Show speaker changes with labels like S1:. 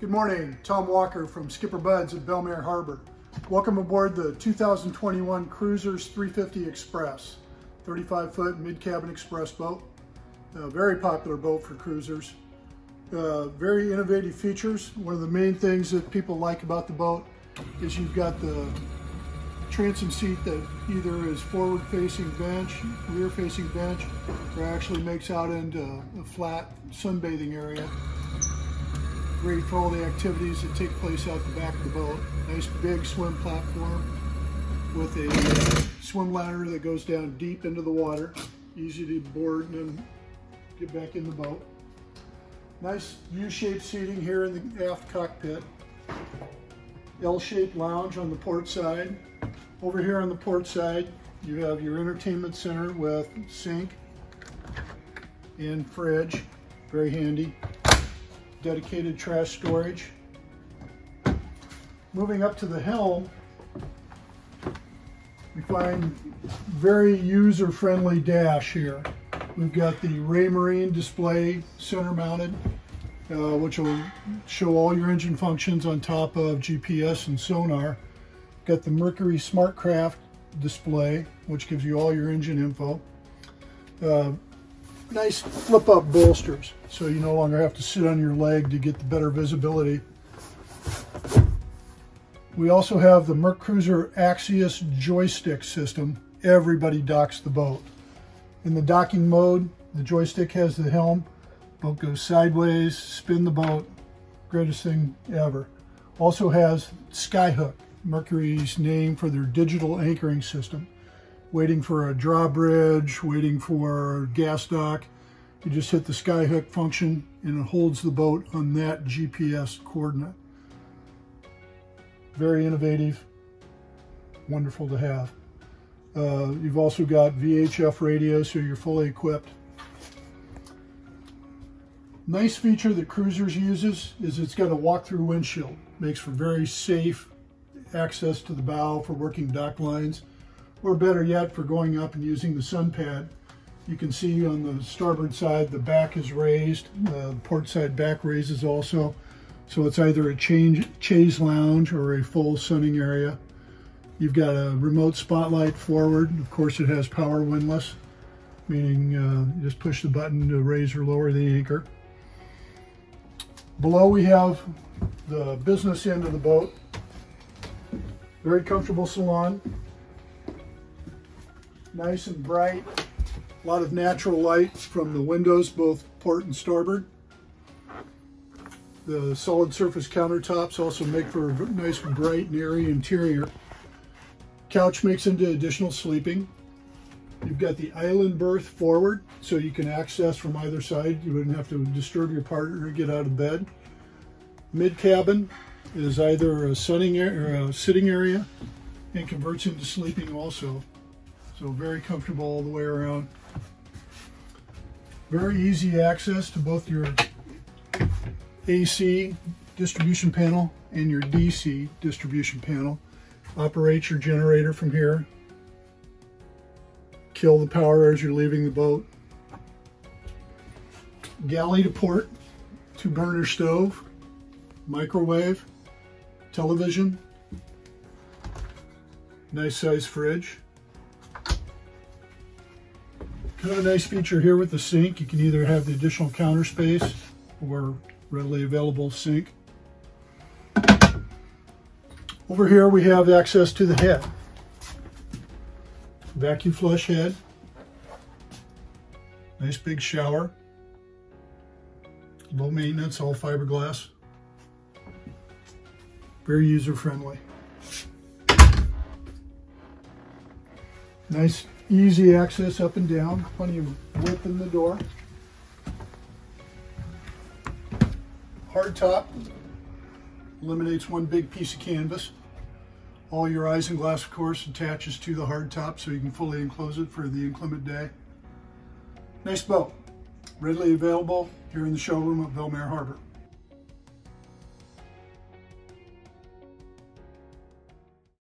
S1: Good morning, Tom Walker from SkipperBud's at Belmar Harbor. Welcome aboard the 2021 Cruisers 350 Express, 35 foot mid-cabin express boat. A very popular boat for cruisers. Uh, very innovative features. One of the main things that people like about the boat is you've got the transom seat that either is forward facing bench, rear facing bench, or actually makes out into a flat sunbathing area great for all the activities that take place out the back of the boat. Nice big swim platform with a uh, swim ladder that goes down deep into the water. Easy to board and then get back in the boat. Nice U-shaped seating here in the aft cockpit. L-shaped lounge on the port side. Over here on the port side, you have your entertainment center with sink and fridge, very handy dedicated trash storage. Moving up to the helm, we find very user-friendly dash here. We've got the Raymarine display center mounted, uh, which will show all your engine functions on top of GPS and sonar. Got the Mercury SmartCraft display, which gives you all your engine info. Uh, nice flip up bolsters so you no longer have to sit on your leg to get the better visibility. We also have the MerCruiser Axius joystick system. Everybody docks the boat. In the docking mode, the joystick has the helm. Boat goes sideways, spin the boat. Greatest thing ever. Also has Skyhook, Mercury's name for their digital anchoring system waiting for a drawbridge, waiting for gas dock. You just hit the skyhook function and it holds the boat on that GPS coordinate. Very innovative, wonderful to have. Uh, you've also got VHF radio, so you're fully equipped. Nice feature that Cruisers uses is it's got a walk-through windshield. Makes for very safe access to the bow for working dock lines or better yet for going up and using the sun pad. You can see on the starboard side the back is raised, the port side back raises also. So it's either a change, chaise lounge or a full sunning area. You've got a remote spotlight forward. Of course it has power windlass, meaning uh, you just push the button to raise or lower the anchor. Below we have the business end of the boat. Very comfortable salon nice and bright. A lot of natural light from the windows, both port and starboard. The solid surface countertops also make for a nice bright and airy interior. Couch makes into additional sleeping. You've got the island berth forward, so you can access from either side. You wouldn't have to disturb your partner to get out of bed. Mid cabin is either a, sunning or a sitting area and converts into sleeping also. So very comfortable all the way around. Very easy access to both your AC distribution panel and your DC distribution panel. Operate your generator from here. Kill the power as you're leaving the boat. Galley to port, two burner stove, microwave, television, nice size fridge. Kind of a nice feature here with the sink. You can either have the additional counter space or readily available sink. Over here we have access to the head. Vacuum flush head. Nice big shower. Low maintenance, all fiberglass. Very user friendly. Nice easy access up and down, plenty of width in the door. Hard top eliminates one big piece of canvas. All your isinglass, of course, attaches to the hard top so you can fully enclose it for the inclement day. Nice boat, readily available here in the showroom at Belmar Harbor.